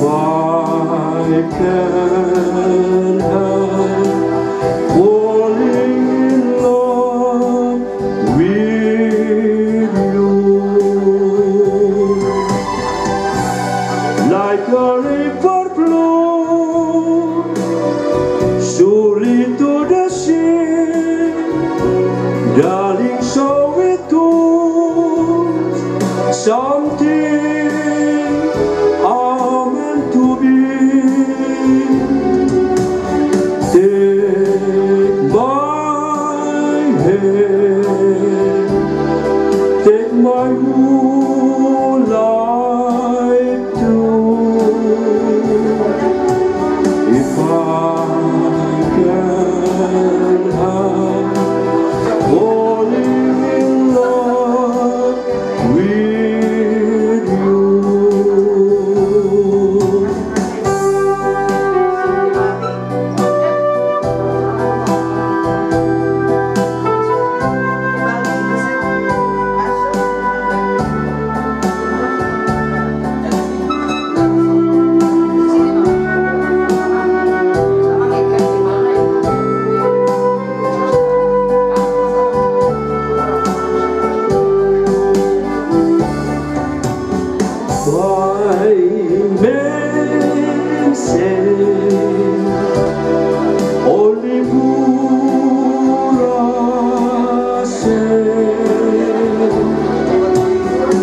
Why can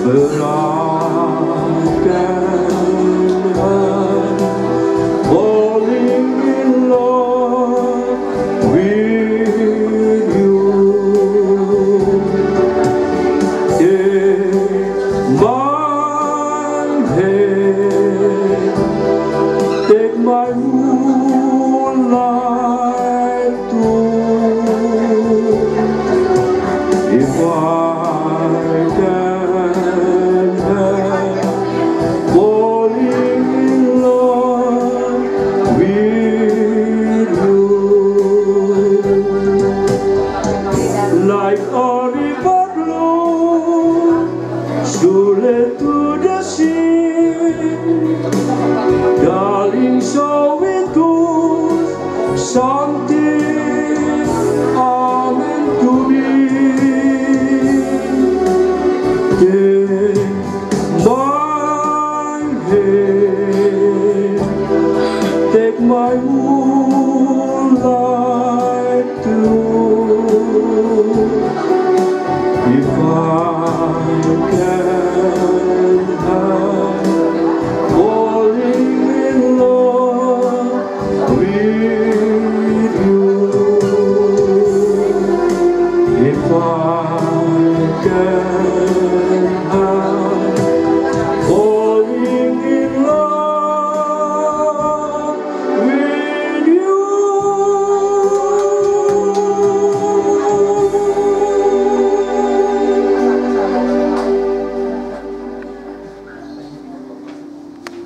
belong. to the sea Darling, so Something meant to be Take my hand Take my whole life to